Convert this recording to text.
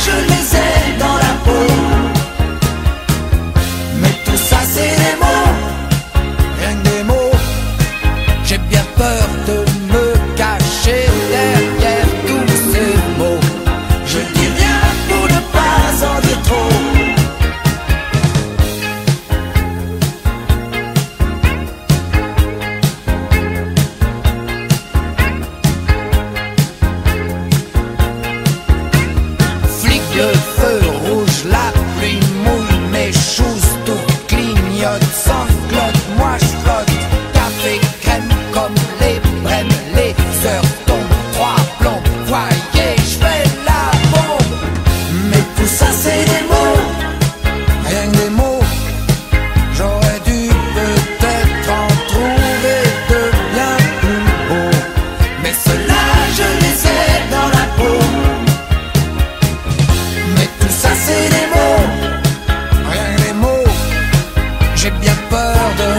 je les ai dans la peau. good peur de